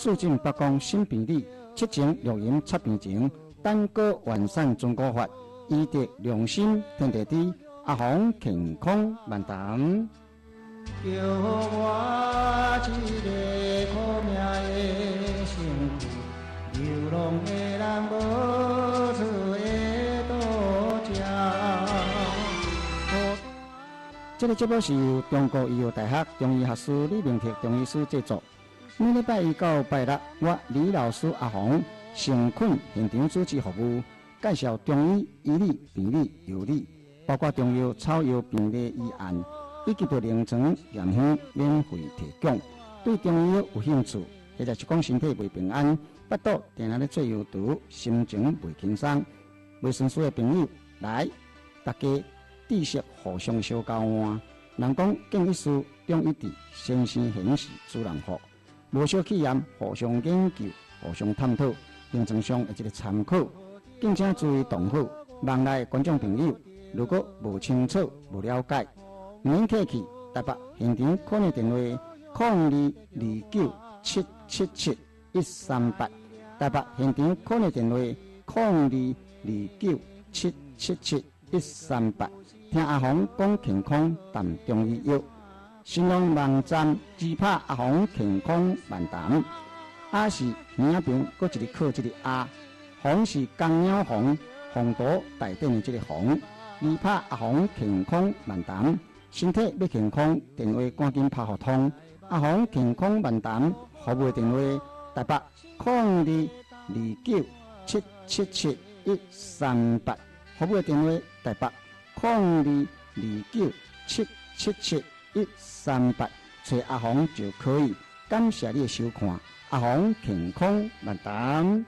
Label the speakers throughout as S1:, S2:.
S1: 促进北光新病理，七情六淫七病情，单个完善中国法，医德良心天地地，阿红健康万达。叫我一个苦命的辛苦，流浪的人无处会躲家。这个节目是由中国医药大学中医学士李明哲中医师制作。每礼拜一到拜六，我李老师阿红诚恳现场主持服务，介绍中医医理、病理、药理，包括中药、草药、病理医案。以及对临床验血免费提供。对中医有兴趣，或者是讲身体未平安、腹肚定下咧做药毒、心情未轻松、未顺遂的朋友，来，大家知识互相相交换。人讲见一书，中一智，先生显示主人好。无小企业，互相研究，互相探讨，临床上一个参考。敬请注意同好，网内观众朋友，如果无清楚、无了解。免客气，台北现场可能电话：零二二九七七七一三八。台北现场可能电话：零二二九七七七一三八。听阿红讲健康，谈中医药。新浪网站只拍阿红健康万谈。阿是名边，搁一个靠一个阿。红是公鸟红，红朵带顶的这个红。只拍阿红健康万谈。身体要健康，电话赶紧拍互通。阿红健康万谈，服务电话：台北零二二九七七七一三八。服务电话：台北零二二九七七七一三八。找阿红就可以。感谢你的收看，阿红健康万谈。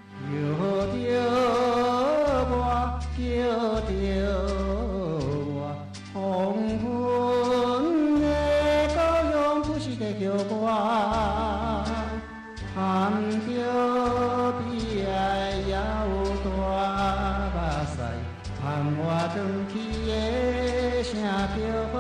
S1: 叫我含着悲哀也有大目屎，盼我转去的声叫好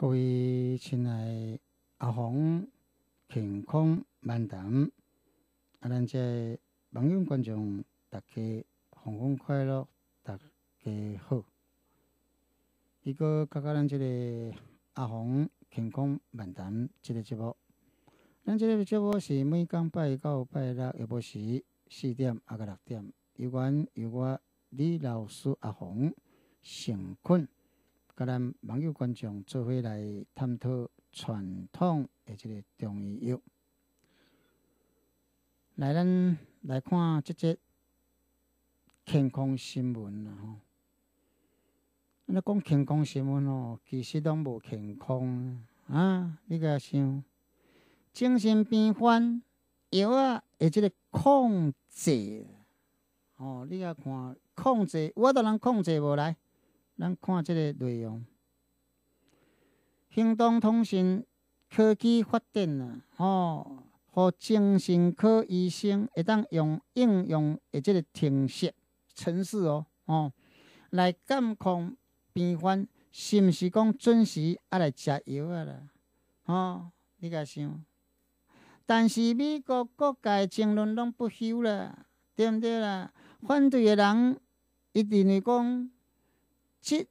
S1: 各位亲爱阿红，健康万达，啊，咱这网友观众，大家红红快乐，大家好。一个加加咱这个阿红健康万达这个节目，咱这个节目是每讲拜到拜六下晡时四点啊个六点，有关由我李老师阿红成困。甲咱网友观众做伙来探讨传统的即个中医药。来，咱来看即节健康新闻啦吼。咱讲健康新闻哦，其实拢无健康啊！你甲想，精神病患药啊，会即个控制哦，你甲看控制，我都能控制无来。咱看即个内容，行动通信科技发展啊，吼，互精神科医生会当用应用的即个程式程式哦，吼，来监控病患是毋是讲准时啊来食药啊啦，吼，你甲想，但是美国各界争论拢不休啦，对毋对啦？反对的人一定会讲。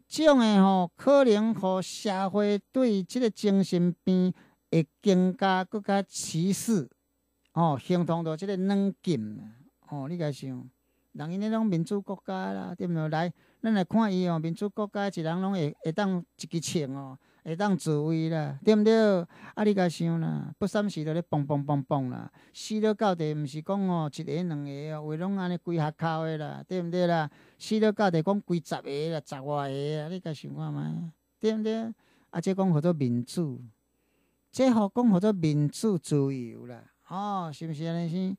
S1: 即种诶吼，可能互社会对即个精神病会更加更加歧视，吼，形同着即个软禁，吼，你甲想，
S2: 人因迄种民主国家啦，对毋对？来，咱来看伊哦，民主国家一人拢会会当一支枪哦，会当自卫啦，对毋对？啊，你甲想啦，不三时就咧嘣嘣嘣嘣啦，死了到底毋是讲哦一个两个哦，话拢安尼规学校诶啦，对毋对啦？死了到底讲几十个啦，十外个啊，你甲想看觅，对毋对？啊，这讲叫做民主，这好讲叫做民主自由啦，哦，是毋是安尼先？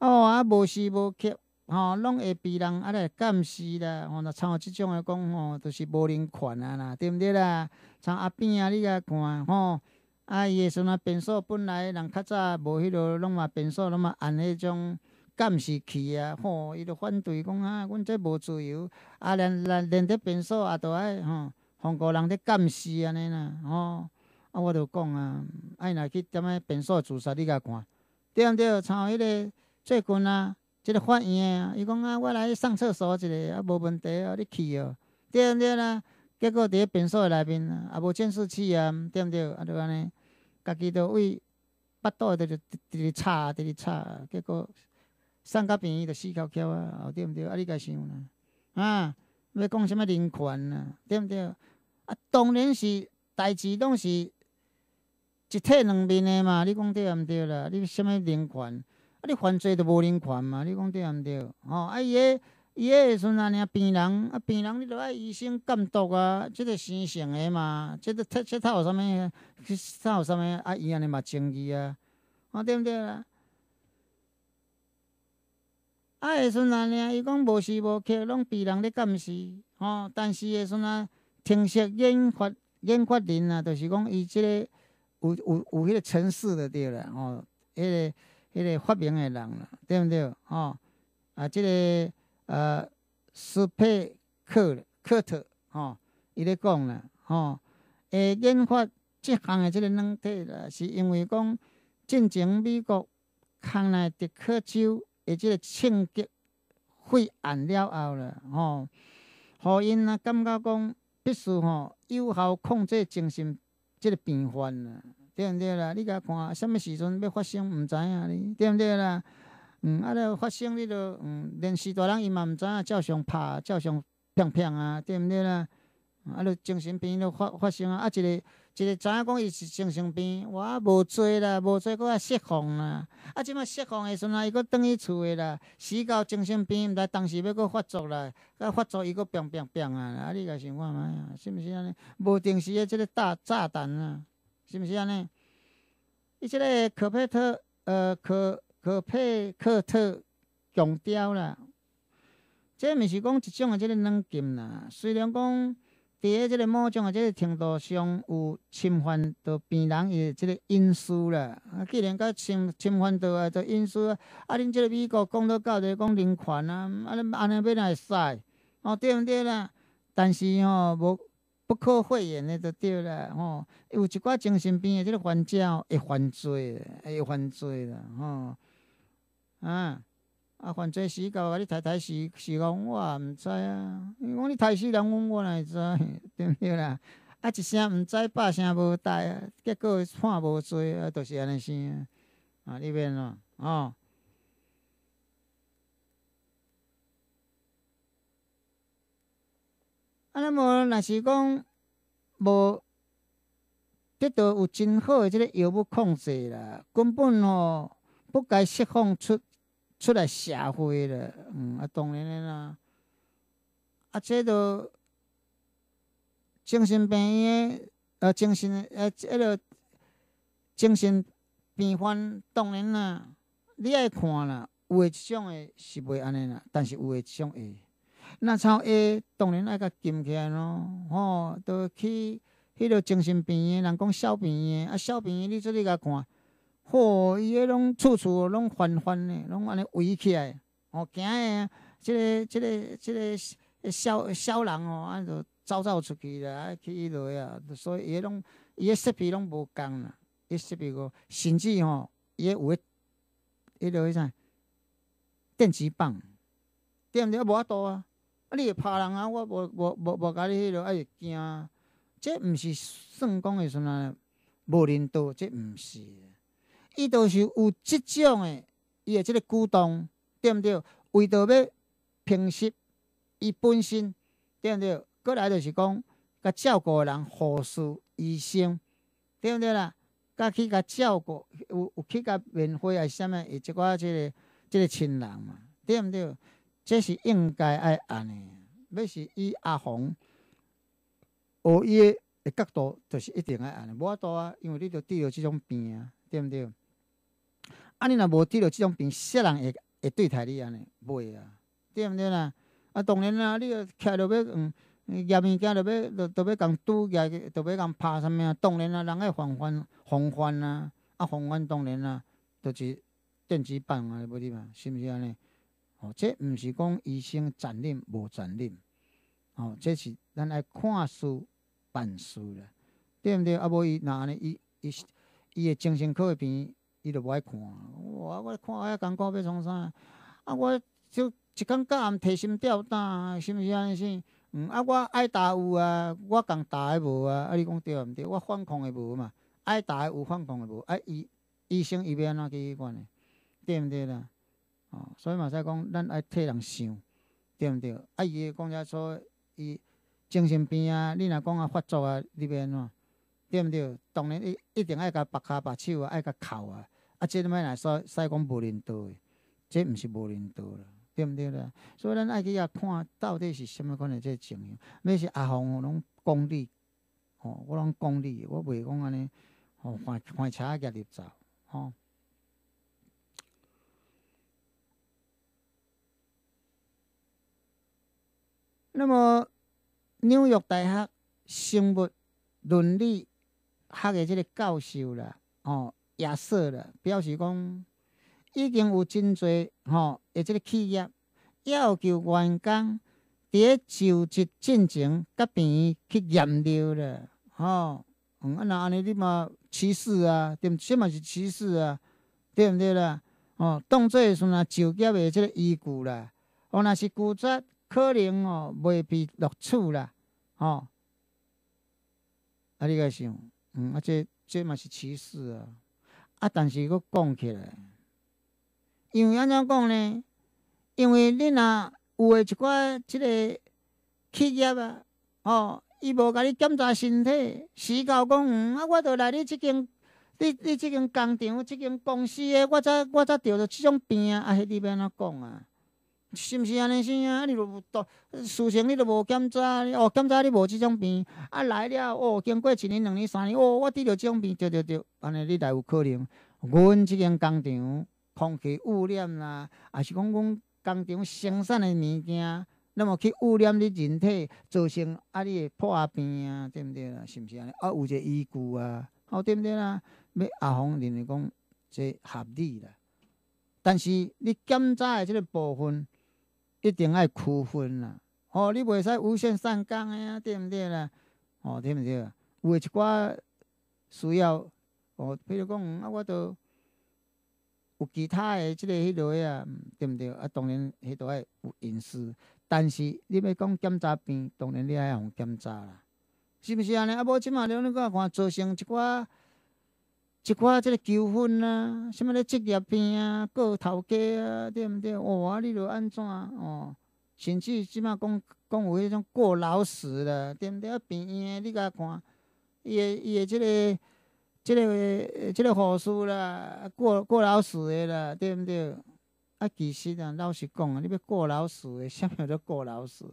S2: 哦，啊，无时无刻。吼，拢会被人啊来监视啦，吼，若像即种诶讲吼，都是无人权啊啦，对毋对啦？像阿扁啊，你甲看吼，啊伊诶时阵啊变数本来人较早无迄落，拢嘛变数，拢嘛按迄种监视器啊，吼，伊就反对讲啊，阮这无自由，啊连连连得变数也都爱吼，防个人伫监视安尼啦，吼，啊我著讲啊，爱若去点诶变数自杀，你甲看，对毋对？像迄个最近啊。即个法院啊，伊讲啊，我来上厕所一个啊，无问题啊，你去哦，对毋对啦？结果伫咧便所内面啊，也无监视器啊，对毋对？啊，就安尼，家己着为巴肚伫咧伫咧吵，伫咧吵，结果送到病院着死翘翘啊，哦对毋对？啊，你家想啦，啊，要讲什物人权啊，对毋对？啊，当然是代志拢是一体两面诶嘛，你讲对毋对啦？你什物人权？啊！你犯罪都无人权嘛？你讲对毋对？吼！啊，伊个伊个时阵啊，尔病人啊，病人你著爱医生监督啊，即个生成诶嘛，即个特即他有啥物？他有啥物？啊，伊安尼嘛正义啊，吼对毋对啦？啊，个时阵啊，伊讲无时无刻拢病人咧监视，吼！但是个时阵啊，听说研发研发人啊，著是讲伊即个有有有迄个城市的对啦，吼，迄个。迄个发明诶人啦，对毋对？吼啊，即个呃，斯佩克克特吼，伊咧讲啦，吼，会研发即项诶即个软体啦，是因为讲进前美国康奈迪克州诶即个清洁废案了后啦，吼，互因啊感觉讲必须吼有效控制精神即个病患啦。对毋对啦？你甲看，什物时阵要发生，毋知影哩，对毋对啦？嗯，啊，了发生，你著嗯，连时大人伊嘛毋知影，照常拍，照常砰砰啊，对毋对啦？啊，了精神病都发发生啊，啊，一个一个知影讲伊是精神病，我无做啦，无做搁啊释放啦，啊，即摆释放诶时阵啊，伊搁倒去厝诶啦，死到精神病，毋知当时要搁发作啦，啊，发作伊搁砰砰砰啊，啊，你甲想看觅啊，是毋是安尼？无定时诶，即个大炸弹啊！是毋是安尼？伊即个可佩特，呃，可可佩克特强调啦，这毋是讲一种诶即个软禁啦。虽然讲伫个即个某种诶即个程度上有侵犯到病人诶即个隐私啦。啊，既然甲侵侵犯到啊，这隐私，啊，啊恁即个美国讲到到底讲人权啊，啊，恁安尼要哪会使？哦，对毋对啦？但是吼，无。不可讳言的就对了，吼，有一寡精神病的即个患者会犯罪，会犯罪啦，吼，啊，啊犯罪时到你太太死死讲我也毋知啊，伊讲你太死人，我我哪会知，对毋对啦？啊一声毋知，百声无代，结果判无罪啊，就是安尼生啊，你免咯，哦。啊，那么若是讲无得到有真好诶即个药物控制啦，根本吼不该释放出出来社会了。嗯，啊，当然诶啦。啊，这都精神病诶，呃，精神诶，迄个精神病患当然啦，你爱看啦，有诶一种诶是袂安尼啦，但是有诶一种会。那像下当然爱甲禁起来咯，吼，都去迄个精神病院，人讲小病院，啊小病院你做你甲看，吼，伊迄拢处处拢翻翻的，拢安尼围起来，哦，惊诶，即个即个即个小小人哦，啊就走走出去啦，啊去迄落啊，所以伊个拢伊个设备拢无共啦，伊设备个甚至吼，伊有诶迄落迄啥电击棒，对毋对？无法度啊。啊你会拍人啊？我无无无无甲你迄落爱惊，这毋是算讲诶什啊，无人道，这毋是。伊都是有即种诶，伊诶即个举动，对毋对？为着要平息伊本身，对毋对？过来就是讲，甲照顾人、护士、医生，对毋对啦？甲去甲照顾，有有去甲免费啊？啥物？伊一寡即个即个亲人嘛，对毋对？这是应该爱安尼。要是以阿红学伊的角度，就是一定爱安尼。无法度啊，因为你着得着即种病啊，对毋对？啊，你若无得着即种病，啥人会会对待你安尼？袂啊，对毋对啦？啊，当然啦，你着徛着要嗯，业物件着要着着要共拄业，着要共拍啥物啊？当然啦，人爱防范防范啊，啊，防范当然啦，就是电子棒啊，无滴嘛，是毋是安尼？哦，这毋是讲医生残忍无残忍，哦，这是咱爱看书办事啦，对毋对？啊，无伊若安尼，伊伊伊个精神科诶病，伊着无爱看。我我看遐艰苦要创啥？啊，我就一工到暗提心吊胆，是毋是安尼先？嗯，啊，我爱打有啊，我共打个无啊？啊，你讲对毋对？我反抗诶无嘛？爱打个有，反抗诶无？啊，医医生伊要安怎去管呢？对毋对啦？哦，所以嘛使讲，咱爱替人想，对毋对？啊，伊讲遮说，伊精神病啊，你若讲啊发作啊，你要安怎？对毋对？当然一一定爱甲绑骹绑手啊，爱甲扣啊，啊，即摆来说使讲无人道诶，这毋是无人道啦，对毋对啦？所以咱爱去遐看到底是啥物款诶这情形。要是阿红拢讲理，吼，我拢讲理，我袂讲安尼，吼，换换车夹入走，吼。那么，纽约大学生物伦理学的即个教授啦，哦，亚瑟啦，表示讲已经有真侪吼，诶，即个企业要求员工伫就职进前甲病去验尿啦，吼，嗯，啊，那安尼你嘛歧视啊？对毋？这嘛是歧视啊？对毋对啦？哦，当做是若就业的即个依据啦，哦，若是拒绝。可能哦，未必录取啦，吼！啊，你个想，嗯，啊，这这嘛是歧视啊！啊，但是佫讲起来，因为安怎讲呢？因为你若有诶一寡即个企业啊，哦，伊无甲你检查身体，死到讲，嗯，啊，我著来你即间，你你即间工厂、即间公司诶，我才我才着着即种病啊！啊，迄你要安怎讲啊？是毋是安尼先啊？啊你若无到事情，你都无检查，哦，检查你无即种病，啊来了，哦，经过一年、两年、三年，哦，我得着即种病，对对对，安尼你才有可能。阮即间工厂空气污染啦，也是讲阮工厂生产的物件，那么去污染你人体，造成啊你会破病啊，对毋对啦？是毋是安尼？啊，有一个依据啊，好对毋对啦？要阿红认为讲这合理啦，但是你检查的即个部分。一定爱区分啦，哦，你袂使无限上纲诶啊，对毋对啦？哦，对毋对？有诶一寡需要，哦，比如讲，啊，我都有其他诶，即个迄落啊，对毋对？啊，当然迄都爱有隐私，但是你要讲检查病，当然你爱互检查啦，是毋是安尼？啊，无即马了，你看看造成一寡。一寡即个纠纷啊，什物咧职业病啊，过头家啊，对毋对？哇，你著安怎哦？甚至即马讲讲有迄种过劳死啦，对毋对？啊，病院你甲看，伊诶伊诶即个即个即个护士啦，过过劳死诶啦，对毋对？啊，其实啊，老实讲啊，你要过劳死诶，啥物叫过劳死？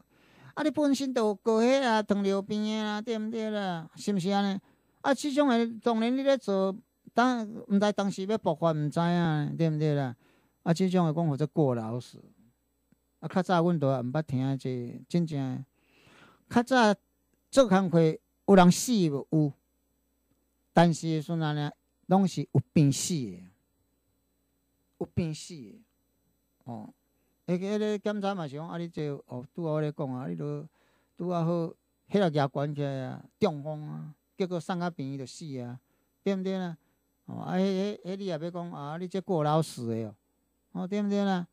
S2: 啊，你本身有过迄啊糖尿病啊啦，对毋对啦？是毋是安尼？啊，即种诶，当然你咧做。当毋知当时要爆发，毋知影，对毋对啦？啊，即种诶讲或者过劳死。啊，较早阮都毋捌听即真正。较早做工课有人死无？有，但是说哪呢？拢是有病死诶，有病死诶。哦，迄个迄个检查嘛是讲啊，你这哦，拄好咧讲啊，你都拄啊好，迄个牙关起来啊，中风啊，结果送到病院就死啊，对毋对啦？哦，啊，迄、迄、迄你也要讲啊，你这过劳死的哦，哦，对毋对啦？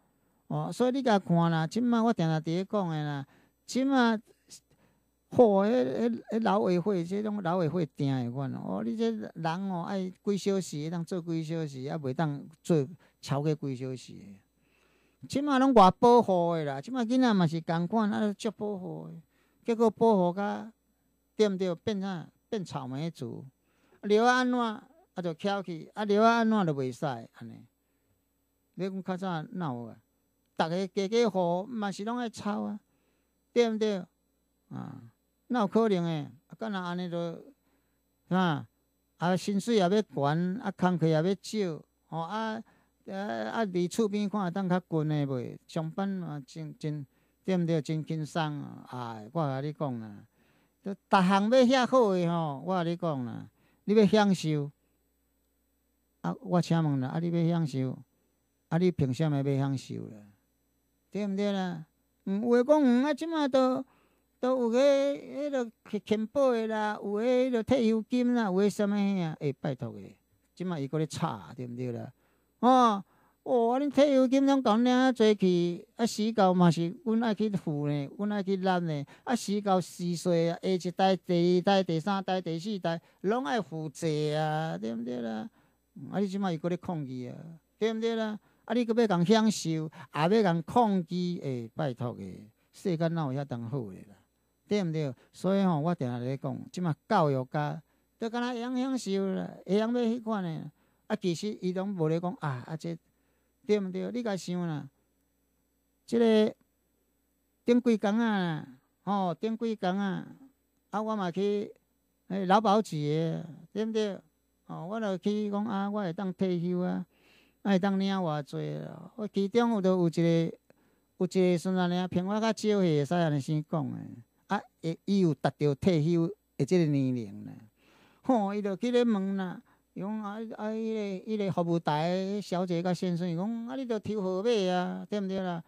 S2: 哦，所以你甲看啦，即马我定定伫咧讲诶啦，即马，嚯，迄、迄、迄老委会，即种老委会定诶款哦，你这人哦，爱几小时当做几小时，也，袂当做超过几小时。即马拢外保护的啦，即马囡仔嘛是共款，啊，足保护的，结果保护甲对毋对？变啥？变草莓族，留安怎啊，就翘起，啊，留安怎就袂使安尼。你讲较早哪有啊？逐个家家户嘛是拢爱抄啊，对毋对？啊，哪有可能诶？啊，敢若安尼就，啊，啊，薪水也要悬，啊，工课也要少，吼啊。啊啊！离厝边看会，当较近诶袂？上班嘛，真真对毋对？真轻松啊！哎，我甲你讲啦，都逐项要遐好诶吼！我甲你讲啦，你要享受啊！我请问啦，啊，你要享受啊？你凭啥物要享受啦？对毋对啦？嗯，有诶讲嗯啊，即马都都有个迄个健保诶啦，有诶迄个退休金啦，有诶啥物啊？诶，拜托诶，即马伊搁咧吵，对毋对啦？哦，哦，啊！恁退休金拢讲领啊做去，啊，死到嘛是阮爱去付呢，阮爱去揽呢。啊，死到四岁啊，下一代、第二代、第三代、第四代，拢爱负债啊，对毋对啦？啊，你即摆又搁咧抗拒啊，对毋对啦？啊，你搁要共享受，也要共抗拒，诶，拜托诶，世间哪有遐当好诶啦？对毋对？所以吼，我定下咧讲，即摆教育家，都敢若会晓享受啦，会晓要迄款诶。啊，其实伊拢无咧讲啊，啊，这对毋对？你甲想啦，即个顶几工啊，吼，顶几工啊，啊，我嘛去诶劳保局诶，对毋对？哦，我著去讲啊，我会当退休啊，啊会当领偌济啊？我其中有都有一个，有一个算安尼平我较少会使安尼先讲诶，啊，伊伊有达到退休诶即个年龄啦，吼，伊著去咧问啦。伊讲啊啊！迄个、迄个服务台小姐甲先生，伊讲啊，你着抽号码啊，对毋对啦？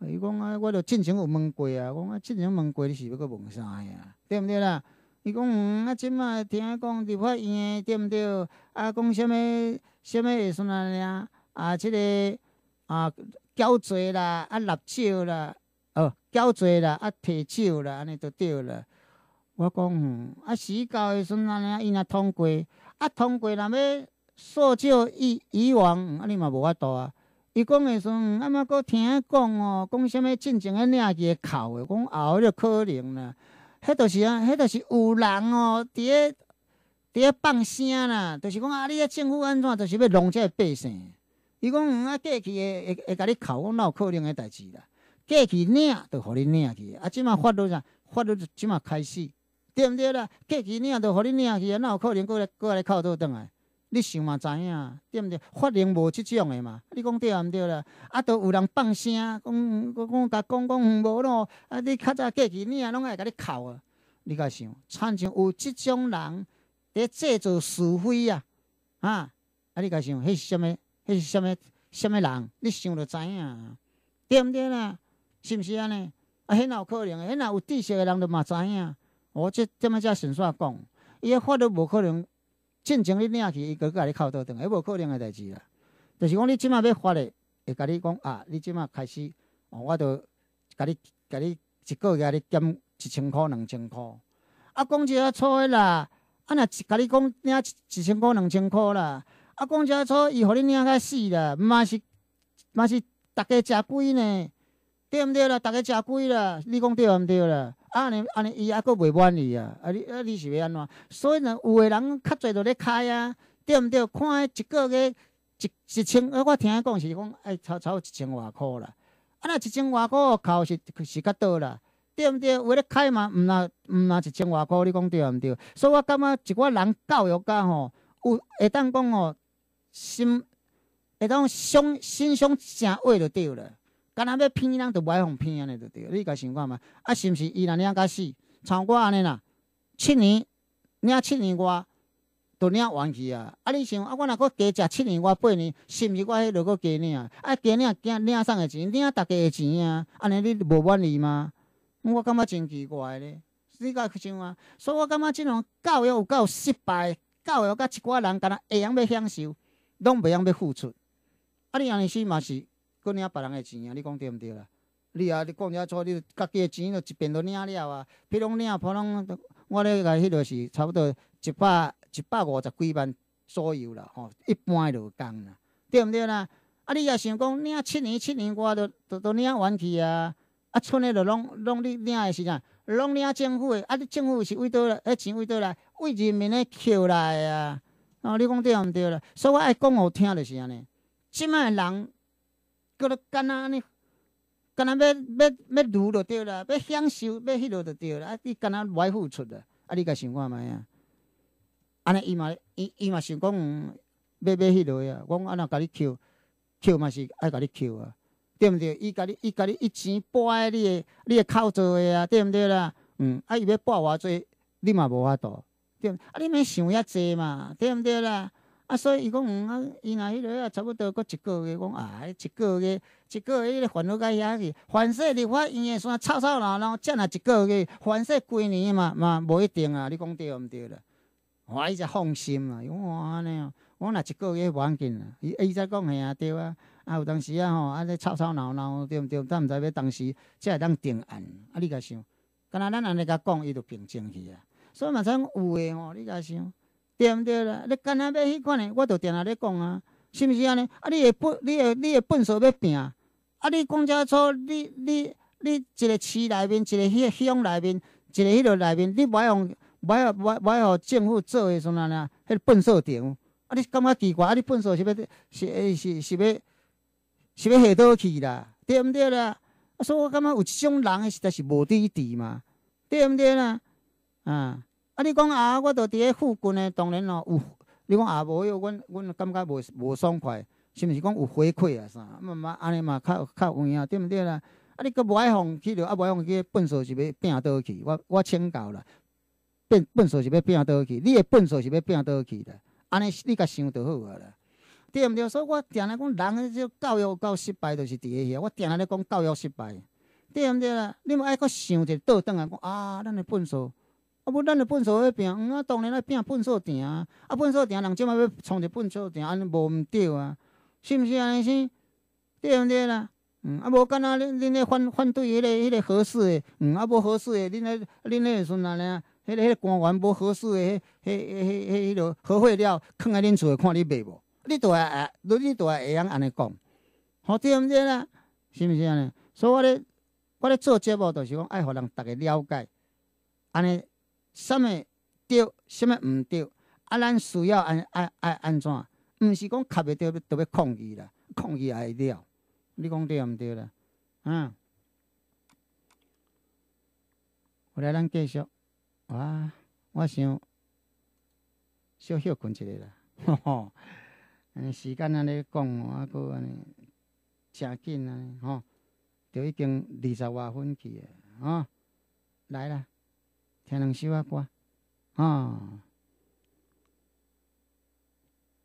S2: 伊讲啊，我着进前有问过啊，讲啊，进前问过，你是要搁问啥呀？对毋对啦？伊讲嗯，啊，即马听讲立法院对毋对？啊，讲啥物啥物会算安尼啊？啊，即个啊，缴税啦，啊，纳少啦，哦，缴税啦，啊，摕少啦，安尼就对啦。我讲嗯，啊，死到诶时阵安尼，伊若通过。啊，通过若要溯救以以往，啊，你嘛无法度啊。伊讲诶时阵，啊，嘛搁听讲哦，讲啥物进前诶领去诶哭诶，讲后迄可能啦。迄著是啊，迄著是有人哦，伫咧伫咧放声啦，著是讲啊，你咧政府安怎，著是要弄这百姓。伊讲啊，过去会会会甲你哭，讲哪有可能诶代志啦？过去领，著互你领去，啊，即马法律啥？法律即马开始。对毋对啦？过去领著互你领去啊，哪有可能过来过来靠倒转来？你想嘛知影，对毋对？法令无即种诶嘛？你讲对毋对啦？啊，都有人放声讲，讲讲甲讲讲无咯。啊，你较早过去领拢爱甲你哭啊。你甲想，亲像有即种人伫制造是非啊？啊，啊，你甲想，迄是啥物？迄是啥物？啥物人？你想着知影，对毋对啦？是毋是安尼？啊，迄哪有可能？迄哪有知识诶人著嘛知影。我即这么才顺续讲，伊个法律无可能进前你领去，伊个甲你扣倒转，迄无可能诶代志啦。就是讲你即马要发咧，会甲你讲啊，你即马开始，哦，我著甲你甲你一个月甲你减一千箍、两千箍。啊，讲一错诶啦，啊，若甲你讲领一千箍、两千箍啦，啊，讲一错，伊互你领甲死啦，嘛是嘛是逐家食贵呢，对毋对啦？逐家食贵啦，你讲对毋对啦？安尼安尼，伊还阁袂满意啊！啊，你啊，你是要安怎？所以呢，有诶人较侪都咧开啊，对毋对？看迄一个月一一千，我听伊讲是讲，哎，超超一千外箍啦。啊，那一千外箍扣是是较多啦，对毋对？有咧开嘛？毋若毋若一千外箍，你讲对毋对？所以我感觉一寡人教育家吼，有会当讲吼，心会当伤心伤诚话就对了。干若要骗人，就爱互骗安尼就对。你家想看嘛？啊，是毋是伊若领甲死？像我安尼啦，七年领七年外，都领完去啊！啊，你想啊，我若阁加食七年外八年，是毋是我迄落阁加领？啊，加领加领送个钱？领逐家个钱啊！安尼你无满意吗？我感觉真奇怪咧。你家想啊？所以我感觉即种教育有够失败，教育甲一寡人干若会晓要享受，拢袂晓要付出。啊，你安尼死嘛是？搁领别人诶钱啊！你讲对毋对啦？你啊，你讲遮错，你家己诶钱就一遍都领了啊！比如领，普通我咧个迄落是差不多一百一百五十几万左右啦，吼，一般就共啦，对毋对啦？啊，你也想讲领七年七年，我都都都领完去啊！啊，剩诶，就拢拢你领诶是啥，拢领政府诶。啊，你政府是为倒来？迄钱为倒来？为人民诶扣来啊！哦，你讲对毋对啦？所以我爱讲互听就是安尼。即摆人，搁咧干那安尼，干那要要要撸就对啦，要享受要迄落就对啦。啊，你干那歪付出啦？啊，你甲想看觅啊？安尼伊嘛，伊伊嘛想讲，要要迄落啊？我讲安怎甲你扣？扣嘛是爱甲你扣啊，对毋对？伊甲你伊甲你一钱拨诶，你诶你诶口做诶啊，对毋对啦？嗯，啊伊要拨偌济，你嘛无法度，对毋？啊你免想遐济嘛，对毋对啦？啊所以伊讲，嗯啊，伊若迄落啊，差不多搁一个月，讲啊，一个月一个月，伊个烦恼到遐去，凡说立法院诶算吵吵闹闹，才若一个月，凡说规年嘛嘛无一定啊，你讲对毋对啦？我伊才放心啊，讲哇安尼哦。我若一个月无要紧啦，伊伊才讲嘿啊对啊，啊有当时啊吼，啊咧吵吵闹闹对毋对？但毋知要当时才会当定案，啊你甲想，敢若咱安尼甲讲，伊就平静去啊。所以嘛，像有诶吼，你甲想，对毋对啦？你干那要迄款诶，我著定定咧讲啊，是毋是安尼？啊你会本，你会你会本数要拼，啊你公交车，你你你一个市内面，一个迄个乡内面，一个迄落内面，你无爱用，无爱无无爱互政府做诶，阵安尼，迄个本数场。啊！你感觉奇怪？啊！你粪扫是要是是是要是要下倒去啦？对毋对啦？啊！所以我感觉有一种人诶实在是无底底嘛？对毋对啦？啊！啊！你讲啊，我著伫咧附近诶，当然咯有。你讲啊，无哟，阮阮感觉无无爽快，是毋是讲有回馈啊？啥？嘛嘛安尼嘛较较有影，对毋对啦？啊！你佫无爱放去着，啊无爱放去粪扫是要变倒去？我我请教啦，变粪扫是要变倒去？你诶粪扫是要变倒去啦？安尼你甲想就好啊啦，对毋对？所以我定来讲，人即教育够失败，就是伫个遐。我定来咧讲教育失败，对毋对啦？你嘛爱搁想者倒转来讲啊，咱诶粪扫，啊无咱诶粪扫要拼，嗯啊当然要拼粪扫埕啊，啊粪扫埕人即摆要创一粪扫埕，安尼无毋对啊，是毋是安尼先？对毋对啦？嗯啊无敢若恁恁咧反反对迄个迄个合适诶，嗯啊无合适诶，恁咧恁咧阵安尼。迄个迄个官员无合适诶，迄迄迄迄迄迄落合会了，囥喺恁厝看你卖无？你都会，你都会会晓安尼讲，好对毋对啦？是毋是安尼？所以我咧，我咧做节目，就是讲爱互人逐个了解，安尼，什么对，什么毋对，啊，咱需要安安安安怎？毋是讲卡袂着要要抗议啦，抗议也会了。你讲对毋对啦？嗯，后来咱继续。啊，我想小休困一下啦，吼吼。嗯，时间安尼讲，啊，搁安尼诚紧啊，吼，就已经二十外分去啊，吼。来啦，听两首啊歌，啊，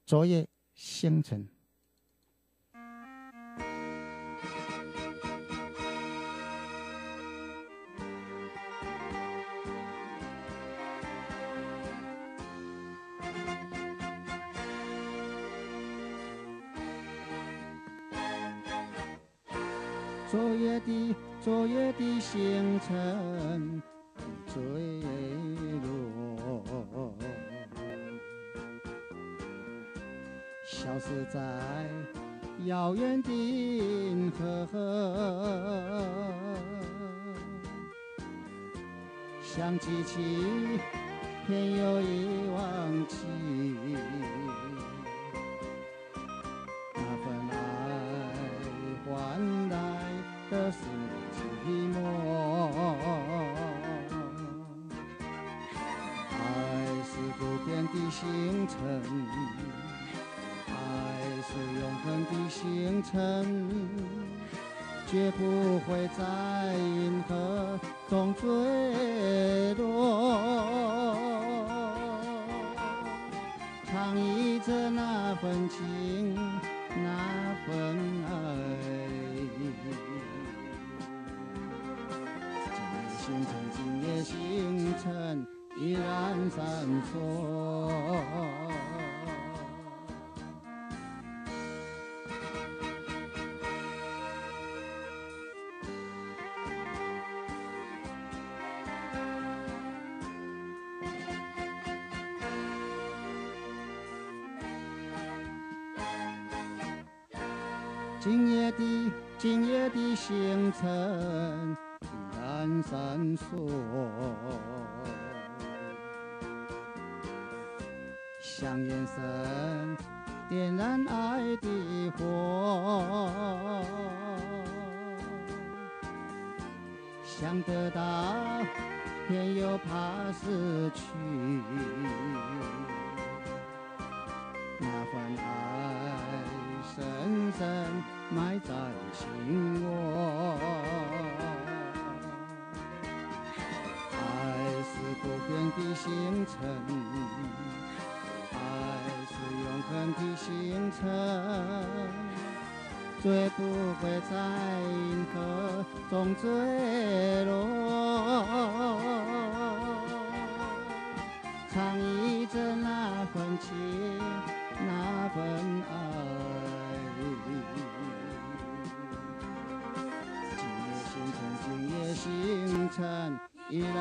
S2: 昨夜星辰。昨夜的昨夜的星辰坠落，消失在遥远的银河，想记起偏又已忘记。天的星辰，爱是永恒的星辰，绝不会在银河中坠落。唱忆着那份情，那份爱。今夜星辰，今夜星辰。依然闪烁。今夜的今夜的星辰依然闪烁，像眼神点燃爱的火，想得到偏又怕失去。那份爱深深埋在心窝，爱是不变的星辰，是永恒的星辰，绝不会在银河中坠落。唱一着那份情，那份爱。今夜星辰，今夜星辰依然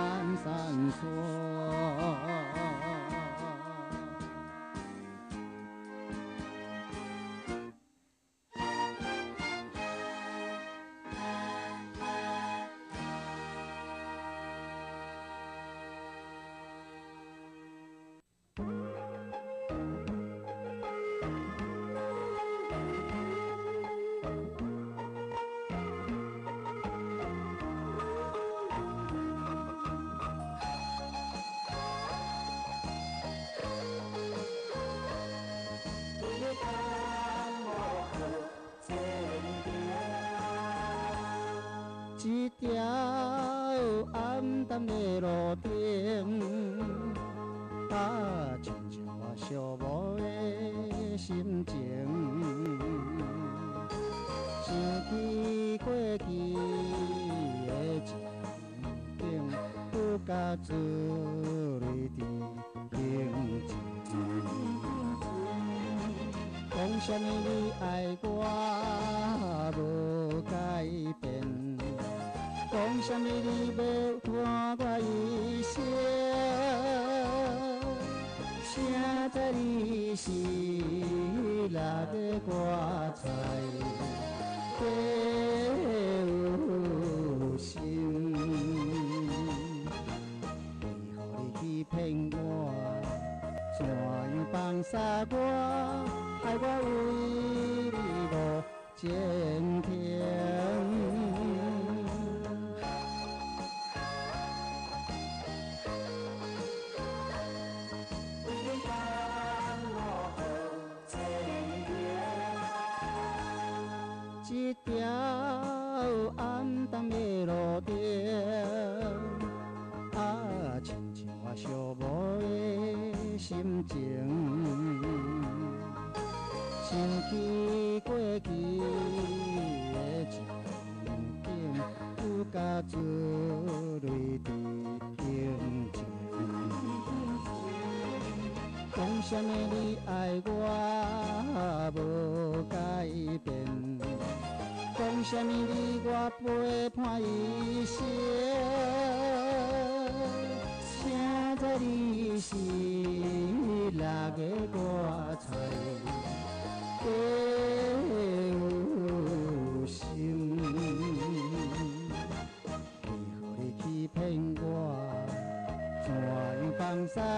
S2: 闪烁。这里的平静。讲什么你爱我无改变？讲什么你要样放下我？爱我为你无坚想起过去的情景，不甲自泪的平静。讲什么你爱我无改变？讲什么你我陪伴一生？请在你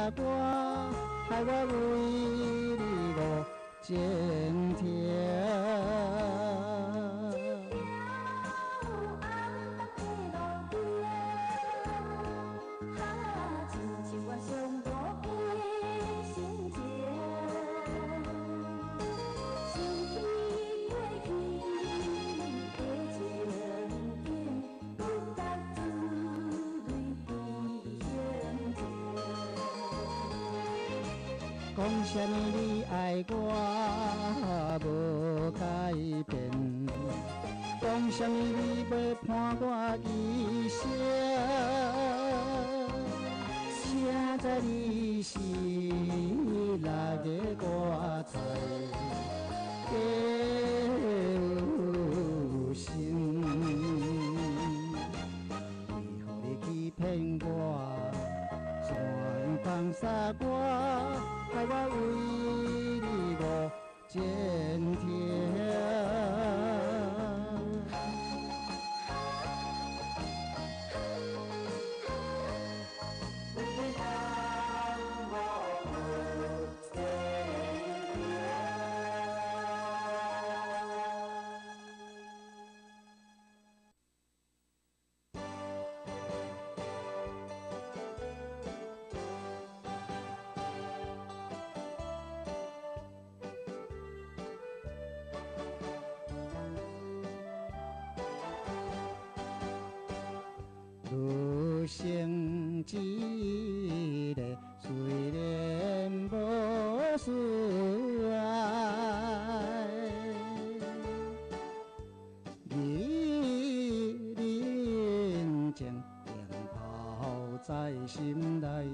S2: 放下我？害我为你无坚讲心内，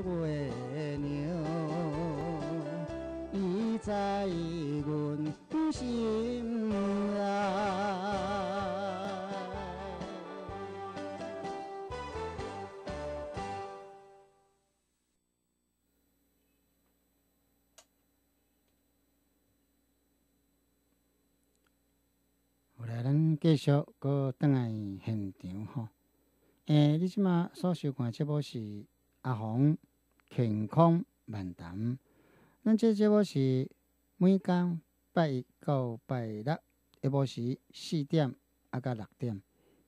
S2: 月亮，伊在阮心内。来咱继续搁转来现场吼。诶、你即马所收看的节目是阿红健康万谈。咱这节目是每天拜一到拜六下晡时四点啊到六点，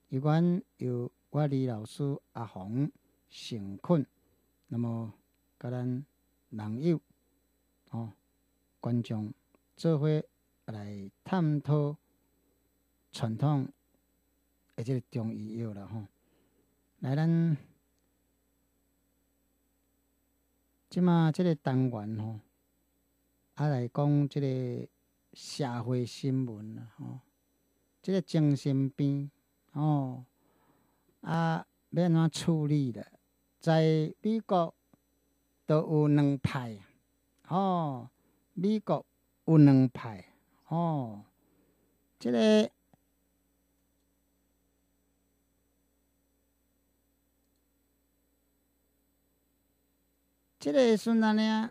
S2: 有关由我李老师阿红成困，那么甲咱网友哦观众做伙来探讨。传统诶，即个中医药啦吼，来咱即马即个单元吼，啊来讲即个社会新闻啦吼，即个精神病吼，啊要安怎处理咧？在美国都有两派，吼，美国有两派，吼，即个。即个时阵呢，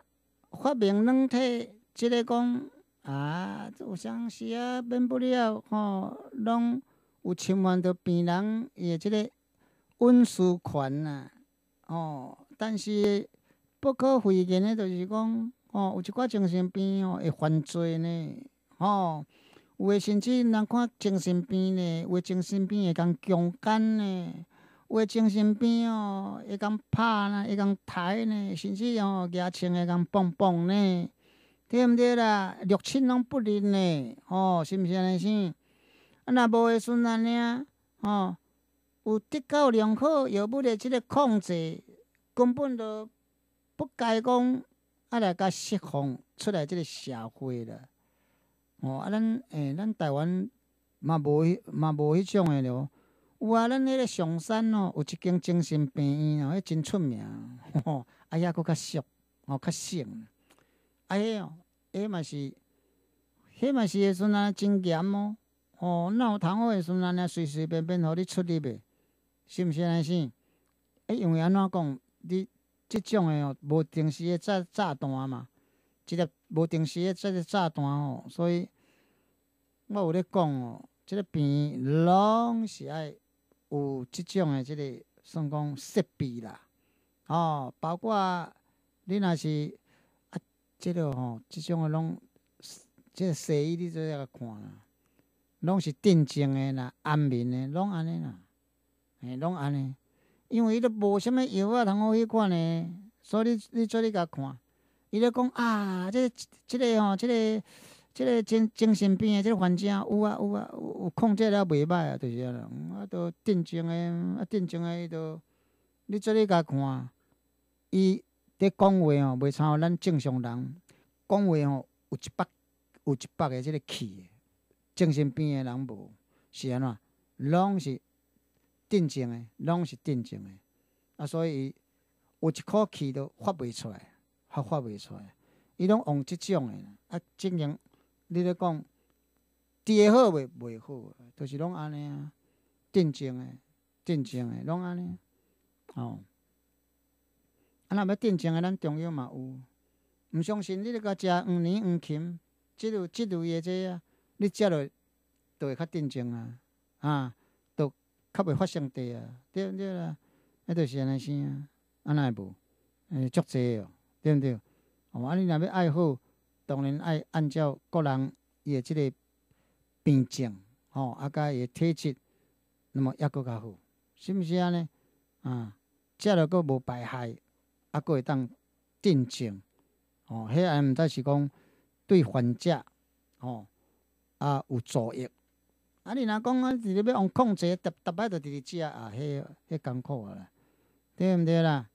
S2: 发明软体，即个讲啊，有啥时啊免不了吼，拢有侵犯着病人伊诶即个隐私权呐，哦，但是不可讳言诶，就是讲，哦，有一寡精神病哦会犯罪呢，吼，有诶甚至人看精神病呢，有诶精神病会共强奸呢，有诶精神病哦会共拍呢，会共抬呢，甚至哦牙签会共碰碰呢，对毋对啦？六亲拢不认呢，吼，是毋是安尼先？啊，若无诶孙安尼啊，吼，有得到良好药物诶即个控制，根本都不该讲啊来甲释放出来即个社会啦。哦，啊，咱诶，咱台湾嘛无迄嘛无迄种诶咯。有啊，咱迄个上山哦，有一间精神病院哦，迄真出名。吼，啊，遐佫较俗，哦，较省。啊，迄哦，迄嘛是，迄嘛是诶时阵真严哦。哦，哪有通好诶时阵安尼随随便便互你出入诶？是毋是安尼先？诶，因为安怎讲？你即种诶哦，无定时诶炸炸弹嘛。即个无定时诶，即个炸弹吼，所以我有咧讲哦，即个病拢是爱有即种诶，即个算讲设备啦，哦，包括你若是啊，即个吼，即种诶拢，即个西医你做甲看啦，拢是镇静诶啦，安眠诶，拢安尼啦，嘿，拢安尼，因为伊都无啥物药啊，通好去款诶，所以你你做你甲看。伊咧讲啊，即、个、即个吼，即个、即个精精神病诶，即个患者有啊有啊有有控制了袂歹啊，就是安尼。啊，都镇静诶，啊镇静诶，伊都你做咧甲看，伊伫讲话吼，袂像咱正常人讲话吼，有一百有一百个即个气，精神病诶人无是安怎，拢是镇静诶，拢是镇静诶，啊，所以有一口气都发袂出来。发发袂出来，伊拢用即种诶，啊，经营你咧讲，跌好袂袂好，著是拢安尼啊，定静诶，定静诶，拢安尼，哦，啊，若要定静诶，咱中药嘛有，毋相信你咧甲食黄连、黄芩，即类即类诶这啊，你食落，著会较定静啊，啊，著较袂发生地啊，对毋对啦？迄著是安尼先啊，安那会无？诶，足济哦。对毋对？哦，啊，你若要爱好，当然爱按照个人伊个即个病症，吼，啊，甲伊诶体质，那么抑佫较好，是毋是安尼？啊，食了佫无排害，啊，佫会当镇静，哦，迄个毋知是讲对患者，吼，啊有助益。啊，你若讲啊，直直要用控制，逐逐摆着直直食啊，迄迄艰苦啊啦，对毋对啦？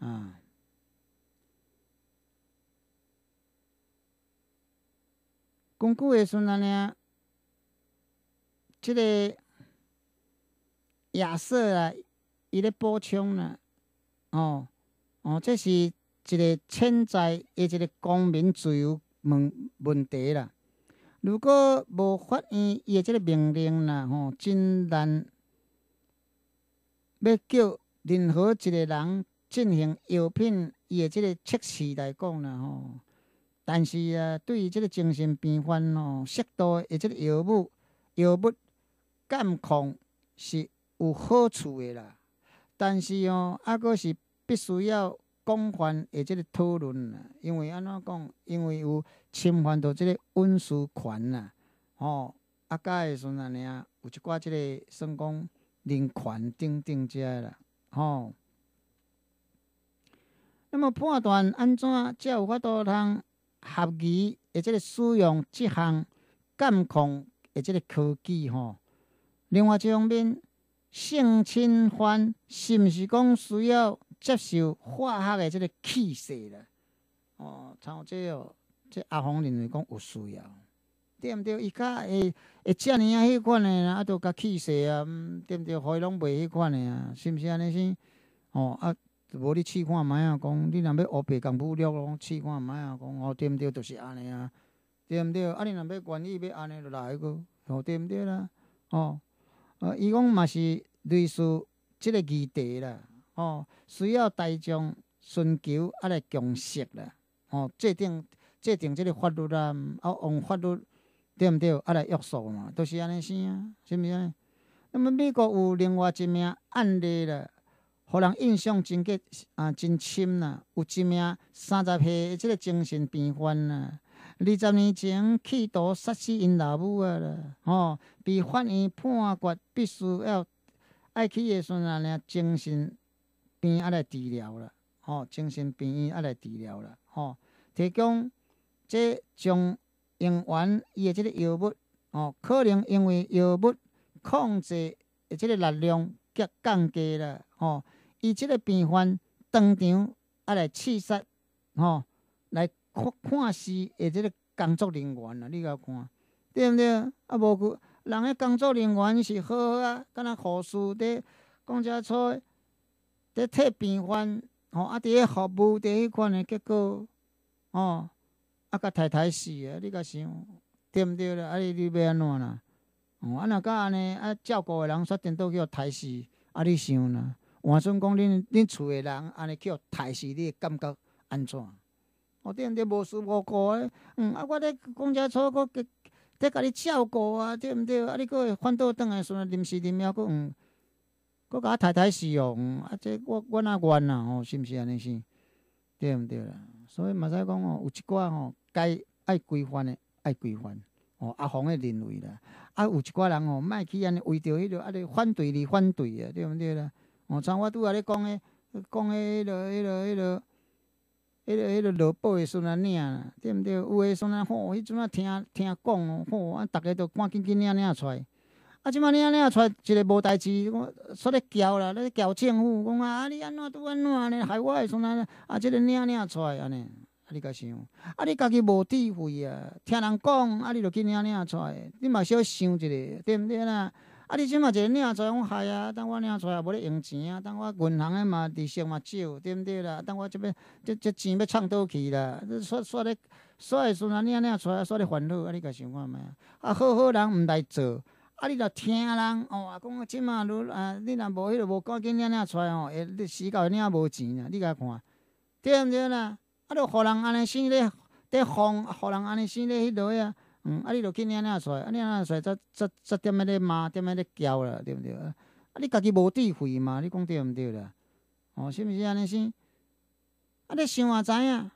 S2: 啊。根据诶时阵安尼，即个亚瑟啊，伊咧补充啦，哦哦，这是一个潜在诶一个公民自由问问题啦。如果无法院伊诶即个命令啦，吼，真难要叫任何一个人进行药品伊诶即个测试来讲啦，吼。但是啊，对于即个精神病患哦，适度诶即个药物、药物监控是有好处的啦。但是哦，啊，阁是必须要广泛诶即个讨论啦。因为安怎讲？因为有侵犯到即个隐私权啦，吼，啊，甲诶时阵安尼啊，有一寡即个算讲人权等等遮啦，吼。那么判断安怎才有法度通？合宜诶，即个使用即项监控诶，即个科技吼。另外一方面，性侵犯是毋是讲需要接受化学诶即个气势啦？哦，像这哦，这阿红认为讲有需要，对毋对？伊较会会遮尔啊，迄款诶啊，都甲气势啊，对毋对？互伊拢袂迄款诶啊，是毋是安尼先？哦啊。无你试看卖啊，讲你若要乌白共武力咯，试看卖啊，讲哦对毋对？就是安尼啊，对毋对？啊，你若要愿意要安尼，就来个，哦对毋对啦？哦，呃，伊讲嘛是类似即个议题啦，哦，需要大众寻求啊来共识啦，哦，制定制定即个法律啦，啊用法律对毋对？啊来约束嘛，都是安尼生啊，是毋是？那么美国有另外一名案例啦。互人印象真结啊，真深啦！有一名三十岁即个精神病患啦，二十年前企图杀死因老母啊啦，吼，被法院判决必须要爱去的时阵啊，精神病啊来治疗啦，吼，精神病院啊来治疗啦，吼，提供这将用完伊的即个药物，吼，可能因为药物控制的即个力量降降低啦，吼，伊即个病患当场啊来刺杀，吼，来看看视的即个工作人员啊，你甲看，对毋对？啊，无去，人诶工作人员是好好啊，敢若护士伫公家厝伫替病患，吼，啊，伫咧服务，伫迄款诶结果，吼，啊，甲太太死啊，你甲想，对毋对啦？啊，你你要安怎啦？哦，啊，若甲安尼，啊，照顾诶人煞颠倒去互刣死，啊，你想啦？换算讲，恁恁厝诶人安尼去互刣死，你会感觉安怎？哦，对毋对？无事无故诶，嗯，啊，我咧公家厝，搁伫伫甲你照顾啊，对毋对？啊，你搁会反倒转来，阵临时临了，搁嗯，搁甲我刣刣死哦，嗯，啊，这我我哪愿啦？吼，是毋是安尼是？对毋对啦？所以嘛使讲哦，有一寡吼，该爱规范诶，爱规范。哦，阿红诶认为啦，啊，有一寡人吼，莫去安尼为着迄落啊，咧反对你反对啊，对毋对啦？哦，像我拄仔咧讲诶，讲诶迄落、迄落、迄落。迄落、迄落落报诶时阵领啦，对毋对？有诶时阵吼，迄阵啊听听讲哦吼，啊，逐个都赶紧紧领领出来。啊，即摆领领出来，一个无代志，我煞咧叫啦，咧叫政府，讲啊，啊你安怎拄安怎呢？害我诶时阵啊，即个领领出来安尼，啊，你甲想，啊，你家己无智慧啊，听人讲，啊，你著去领领出来，你嘛小想一下，对毋对啦？啊！你即嘛一个领出来，我害啊！等我领出来，无咧用钱啊！等我银行诶嘛利息嘛少，对毋对啦？等我即边即即钱要创倒去啦！煞煞咧煞诶时阵领领出来，煞咧烦恼啊！你甲想看觅啊？啊，好好人毋来做，啊！你著听人哦啊，讲即马如啊，你若无迄个无赶紧领领出来吼，会你死到领无钱啊！你甲看，对毋对啦？啊！著互人安尼生咧，咧哄，互人安尼生咧迄落啊！嗯，啊，你著去领领出，啊，领领出来，则则则踮咧咧骂，踮咧咧叫啦，对毋对？啊，你家己无智慧嘛？你讲对毋对啦？哦，是毋是安尼先？啊，你想也知影，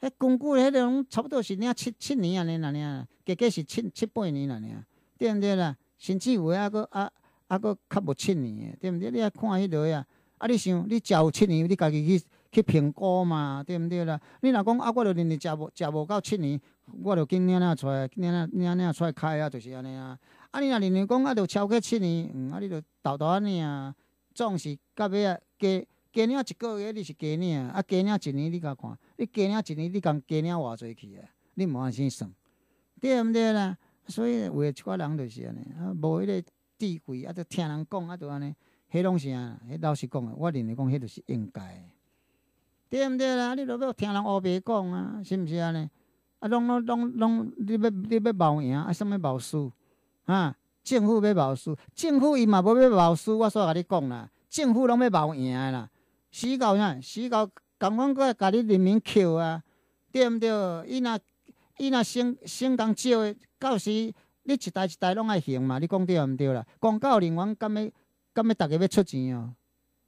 S2: 迄工具迄种差不多是领七七年安尼啦，领，加加是七七八年啦，领，对毋对啦？甚至有诶还佫啊啊佫较无七年诶，对毋对？你啊看迄落啊，啊，你想，你食有七年，你家己去去评估嘛，对毋对啦？你若讲啊，我著认为食无食无到七年。我著紧领领出来，领领领领出来开啊，就是安尼啊。啊，你若认为讲啊，著超过七年，嗯，啊，你著豆豆安尼啊，总是到尾啊，加加领一个月你是加领，啊，加领一年你甲看，你加领一年你共加领偌济去啊？你无安先算，对毋对啦？所以有诶一寡人就是安尼，啊，无迄个智慧，啊，著听人讲啊，著安尼，迄拢是啊，迄老实讲诶，我认为讲迄著是应该，对毋对啦？你著要听人乌白讲啊，是毋是安尼？啊，拢拢拢拢，你要你要谋赢，啊，什物谋输？啊，政府要谋输，政府伊嘛无要谋输，我煞甲你讲啦，政府拢要谋赢诶啦。死到啥？死到共款搁甲你人民扣啊，对毋对？伊若伊若省省工少诶，到时你一代一代拢爱还嘛？你讲对毋对啦？广告人员敢要敢要逐个要出钱哦？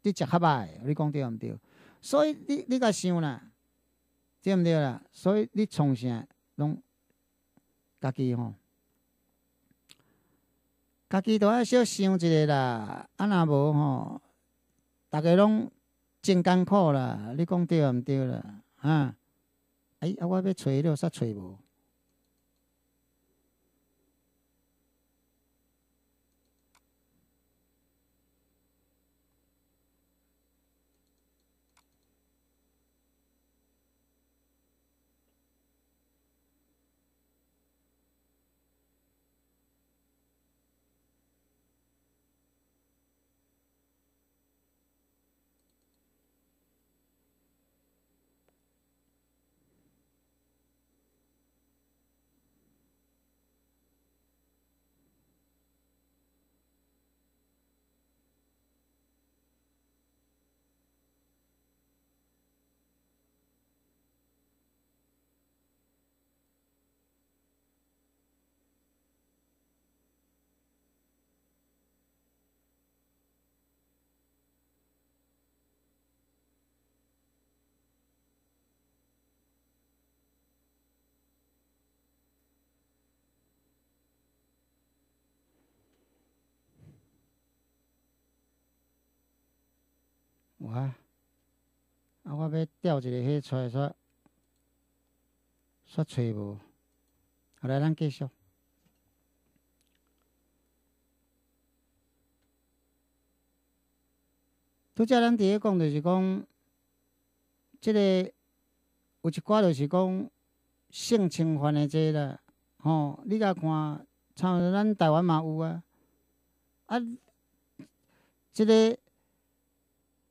S2: 你食较歹，你讲对毋对？所以你你甲想啦。对毋对啦？所以你创啥拢家己吼，家己都爱小想一下啦。啊，若无吼，逐个拢真艰苦啦。你讲对毋对啦？啊，哎，啊，我要找了，煞揣无。啊！啊，我要调一个迄出来煞煞找无。后来，咱继续。拄则咱伫咧讲，就是讲，即个有一寡就是讲性侵犯的这啦，吼，你甲看，像咱台湾嘛有啊，啊，即个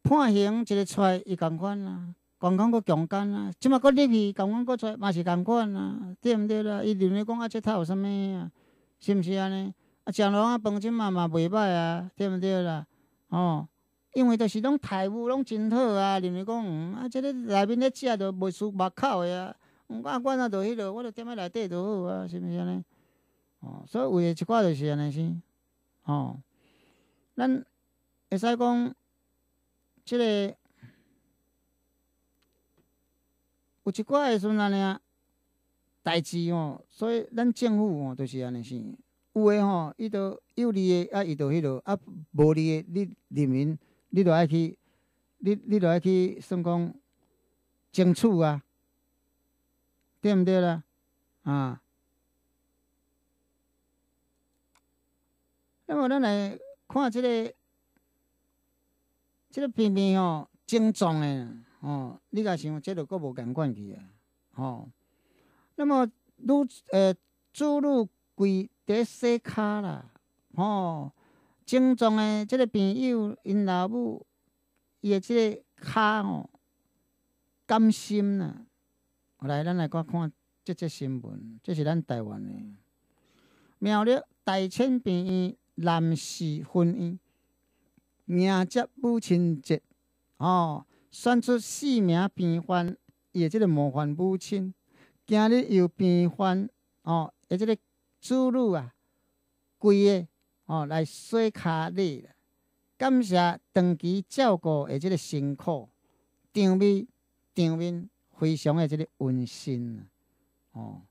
S2: 判刑一个出来伊共款啊，共款佫强奸啊，即马佫入去共款佫出来嘛是共款啊，对毋对啦？伊认为讲啊，即他有啥物啊？是毋是安尼？啊，食落啊饭即嘛嘛袂歹啊，对毋对啦？哦。因为著是拢台务拢真好啊，认为讲，啊，即个内面咧食著袂输目口诶啊，啊，我若著迄落，我著踮咧内底著好啊，是毋是安尼？哦，所以有诶一寡著是安尼先，哦，咱会使讲，即个有一寡诶时阵安尼啊，代志吼，所以咱政府吼，著是安尼先，有诶吼，伊都有利诶，啊，伊都迄落，啊，无利诶，你人民。你著爱去，你你著爱去算讲争取啊，对毋对啦？啊，那么咱来看即个，即个偏偏吼精壮诶，吼，你甲想，即个佫无共款去啊，吼。那么愈诶，注入规伫洗骹啦，吼。精壮诶，即个朋友，因老母伊诶即个骹吼甘心啦。来，咱来看看即则新闻，这是咱台湾诶。苗栗大千病院男士婚姻迎接母亲节，哦，选出四名平凡，也即个模范母亲，今日又平凡哦，诶即个子女啊，规个。哦，来洗骹礼啦！感谢长期照顾的即个辛苦，场面场面非常的即个温馨哦，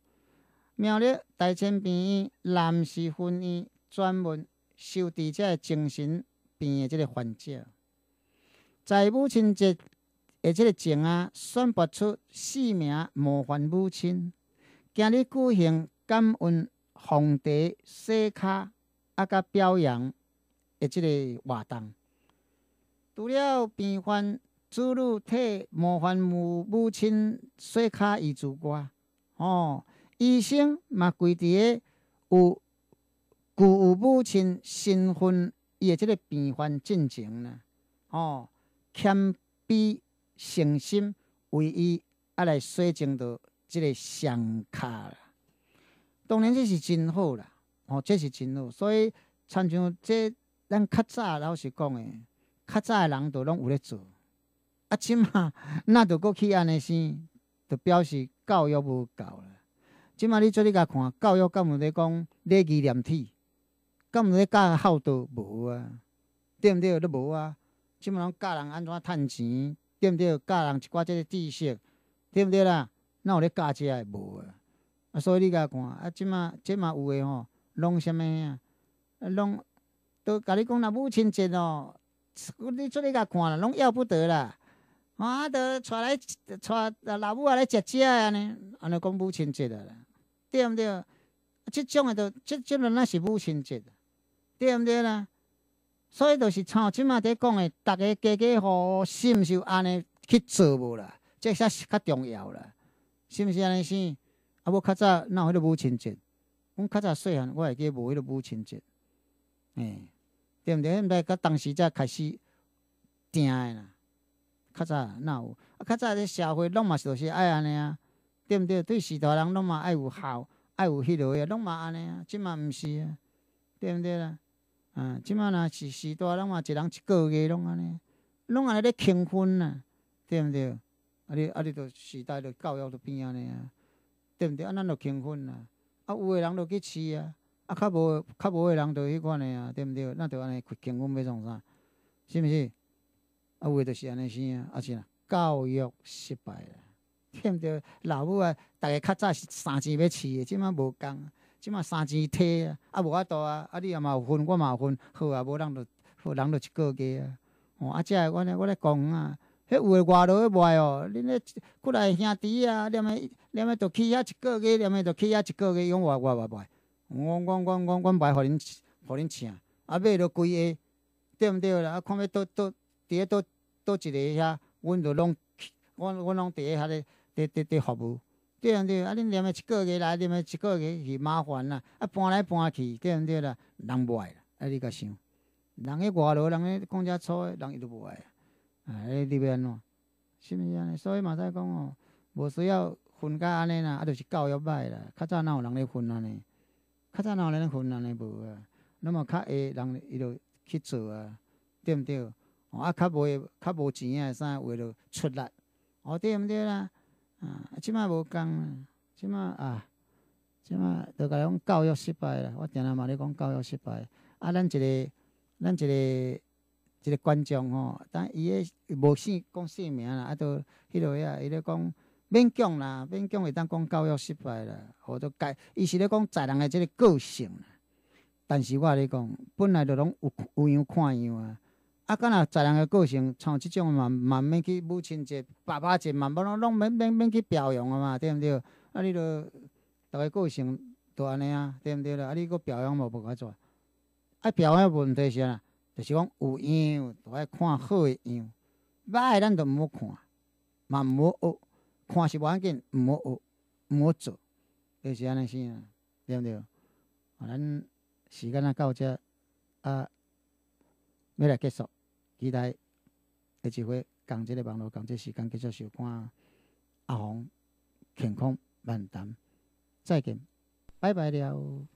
S2: 苗栗大千病院男士婚姻专门收治这精神病的即个患者，在母亲节的即个情啊，选拔出四名模范母亲，今日举行感恩皇帝洗骹。啊，甲表扬的即个活动，除了病患子女替模范母母亲洗骹以外，哦，医生嘛规伫个有具有母亲身份伊的即个病患进程呢，哦，谦卑诚心为伊啊来洗净着即个伤骹啦，当然这是真好啦。哦，这是真好，所以参像这咱较早老实讲诶，较早诶人都拢有咧做，啊，即马那着搁去安尼生，着表示教育无够啦。即马你做你甲看，教育敢有咧讲礼仪廉体，敢有咧教孝道无啊？对毋对？都无啊。即马拢教人安怎趁钱，对毋对？教人一寡即个知识，对毋对啦？哪有咧教遮个无啊？啊，所以你甲看，啊，即马即马有诶吼。拢什么啊？拢都甲你讲啦，母亲节哦，你出去甲看啦，拢要不得啦。啊，都带来带老母啊来食食安尼，安尼讲母亲节啦，对毋对？即种诶，都即即种那是母亲节，对毋对啦？所以就是像即马伫讲诶，逐个家家户户是毋是安尼去做无啦？这才是较重要啦，是毋是安尼先？啊，无较早哪有迄个母亲节？阮较早细汉，我会记无迄个母亲节，诶，对毋对？毋知甲当时才开始定诶啦。较早哪有？啊，较早这社会拢嘛是就是爱安尼啊，对毋对？对时代人拢嘛爱有孝，爱有迄落诶，拢嘛安尼啊。即嘛毋是啊，对毋对啦？啊，即嘛若是时代，拢嘛一人一个月拢安尼，拢安尼咧庆婚啊，对毋对？啊，你啊，你著时代著教育著变安尼啊，对毋对？啊，咱著庆婚啊。啊，有诶人著去饲啊，啊，较无较无诶人著迄款诶啊，对毋对？咱著安尼结婚要创啥？是毋是？啊，有诶著是安尼生啊，啊是啦，教育失败啦，对毋对？老母啊，逐个较早是三钱要饲诶，即摆无共，即嘛三钱摕啊，啊无法度啊，啊你也嘛有分，我嘛有分，好啊，无人著好人著一个月啊，哦，啊，即个我咧我咧讲啊，迄有诶外劳卖哦，恁咧过来兄弟啊，念诶念诶，着去遐一个月，念诶，着去遐一个月，用我我我卖，我我我我我卖互恁互恁请，啊买着规下，对毋对啦？啊，看要倒倒伫咧倒倒一个遐，阮着拢，阮阮拢伫咧遐咧，伫伫伫服务，对毋对？啊，恁念诶一个月来，念诶一个月是麻烦啦，啊搬来搬去，对毋对啦？人无爱啦，啊你甲想，人迄外劳，人迄讲遮粗诶，人伊都无爱。啊，你要安怎？是毋是安尼？所以嘛使讲哦，无需要分甲安尼啦，啊，著是教育歹啦。较早哪有人咧分安尼？较早哪有人咧分安尼无啊？那么较下人伊著去做啊，对毋对？哦，啊，较无较无钱啊，啥话著出力，哦，对毋对啦？啊，即摆无共啦，即摆啊，即摆都甲讲教育失败啦。我定定嘛咧讲教育失败。啊，咱一个，咱一个。一个观众吼，但伊诶无姓讲姓名啦，啊，都迄落遐，伊咧讲勉强啦，勉强会当讲教育失败啦，或者改，伊是咧讲在人诶即个个性啦。但是我咧讲，本来就拢有有样看样啊。啊，敢若在人诶个性，像即种嘛，嘛免去母亲节、爸爸节嘛，无拢拢免免免去表扬啊嘛，对毋对？啊，你著逐个个性都安尼啊，对毋对啦？啊，你搁表扬无无法做？啊，表扬问题是啊。就是讲有样，都爱看好诶样，歹诶咱都毋好看，嘛毋好学，看是无要紧，毋好学，毋好做，就是安尼先啊，对毋对？啊，咱时间啊到遮，啊，要来结束，期待下一次，共这个网络共这时间继续收看阿红健康漫谈，再见，拜拜了。